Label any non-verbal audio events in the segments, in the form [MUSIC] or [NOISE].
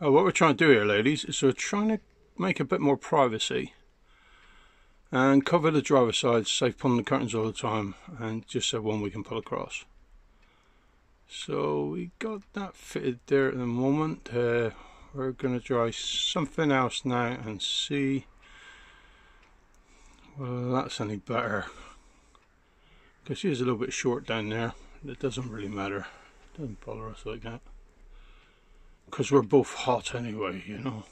Oh, what we're trying to do here, ladies, is we're trying to make a bit more privacy and cover the driver's side, save pulling the curtains all the time, and just have one we can pull across. So we got that fitted there at the moment. Uh, we're going to try something else now and see. Well that's any better. Because she is a little bit short down there. It doesn't really matter. It doesn't bother us like that because we're both hot anyway you know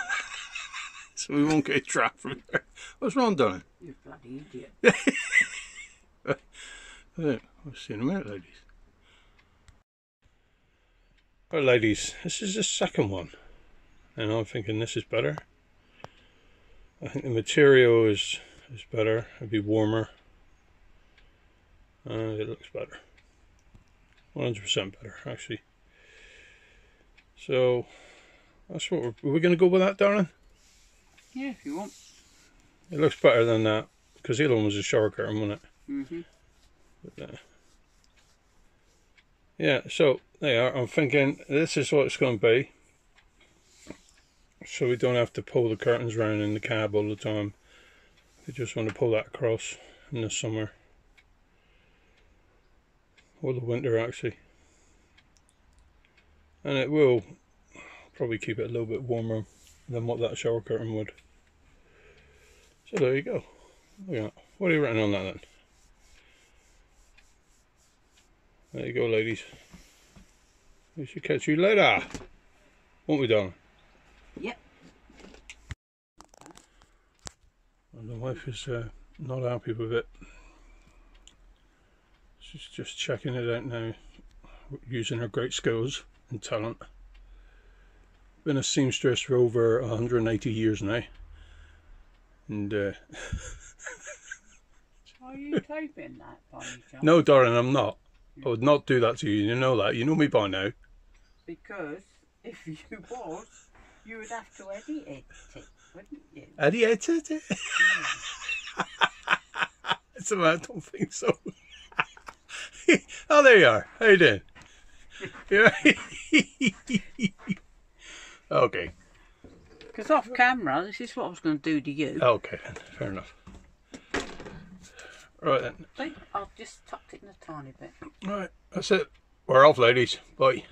[LAUGHS] so we won't get trapped from there what's wrong darling You bloody idiot. yeah, we'll see in a minute ladies Right, ladies, this is the second one, and I'm thinking this is better. I think the material is is better. It'd be warmer. Uh, it looks better. 100% better, actually. So that's what we're. Are going to go with that, darling? Yeah, if you want. It looks better than that because the other one was a shower curtain, wasn't it? But, uh, yeah, so there you are. I'm thinking this is what it's going to be. So we don't have to pull the curtains around in the cab all the time. We just want to pull that across in the summer. Or the winter actually. And it will probably keep it a little bit warmer than what that shower curtain would. So there you go. Look at that. What are you writing on that then? There you go, ladies. We should catch you later. Won't we, darling? Yep. And the wife is uh, not happy with it. She's just checking it out now, using her great skills and talent. Been a seamstress for over 180 years now. And uh, [LAUGHS] Are you typing that by any no, darling, I'm not. I would not do that to you. You know that. You know me by now. Because if [LAUGHS] you was, you would have to edit it, wouldn't you? Edited it. [LAUGHS] so I don't think so. oh, there you are. How you doing? [LAUGHS] Okay. Because off camera, this is what I was going to do to you. Okay then. Fair enough. Right then. See, I've just tucked it in a tiny bit. Right. That's it. We're off, ladies. Bye.